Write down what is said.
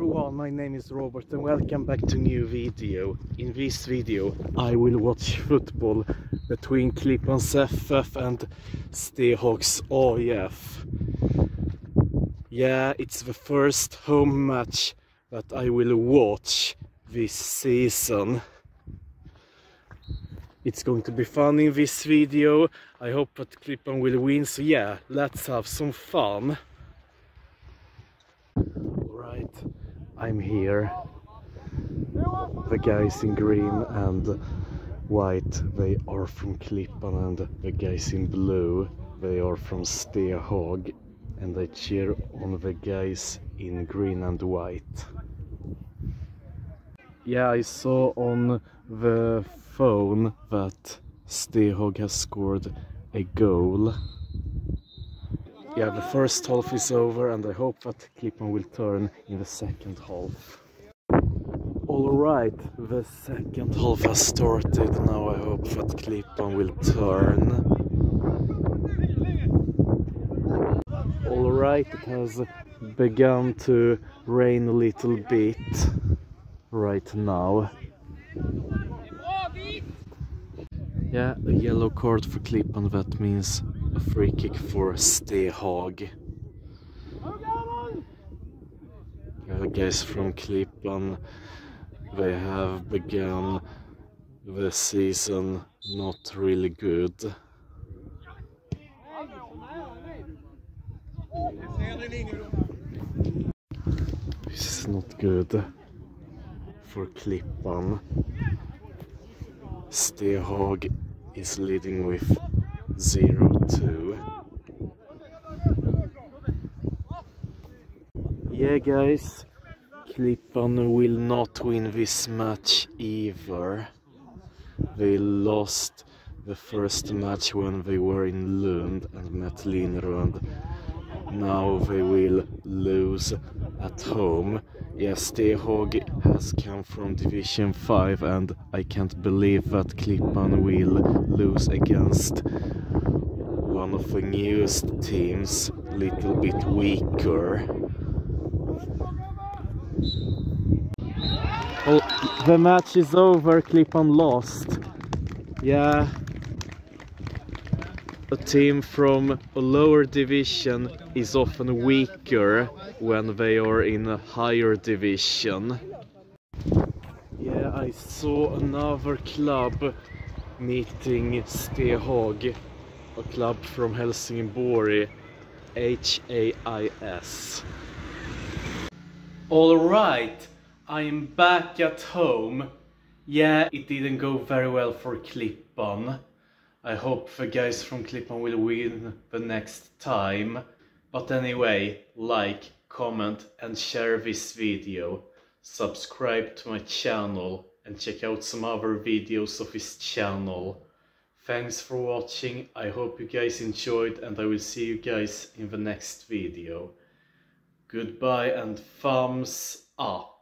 everyone, my name is Robert and welcome back to new video. In this video I will watch football between Klippans FF and Stehags oh, AIF. Yeah, it's the first home match that I will watch this season. It's going to be fun in this video. I hope that Klippan will win, so yeah, let's have some fun. Right, I'm here. The guys in green and white, they are from Klippan and the guys in blue, they are from Stehag and I cheer on the guys in green and white. Yeah, I saw on the phone that Stehag has scored a goal. Yeah, the first half is over and I hope that Klippan will turn in the second half. Alright, the second half has started. Now I hope that Klippan will turn. Alright, it has begun to rain a little bit right now. Yeah, a yellow card for Klippan, that means a free kick for Stehag. Guys from Klippan, they have begun the season not really good. This is not good for Klippan. Stehag is leading with 0-2. Yeah guys, Klippan will not win this match either. They lost the first match when they were in Lund and met Linero. Now they will lose at home. Yes, Stehag has come from Division 5 and I can't believe that Klippan will lose against one of the newest teams, little bit weaker. Well, the match is over, Klippan lost. Yeah, a team from a lower division is often weaker when they are in a higher division. Yeah, I saw another club meeting Stehag, a club from Helsingborg, H-A-I-S. Alright, I'm back at home. Yeah, it didn't go very well for Klippan. I hope the guys from Klippan will win the next time. But anyway, like, comment and share this video. Subscribe to my channel and check out some other videos of this channel. Thanks for watching, I hope you guys enjoyed and I will see you guys in the next video. Goodbye and thumbs up.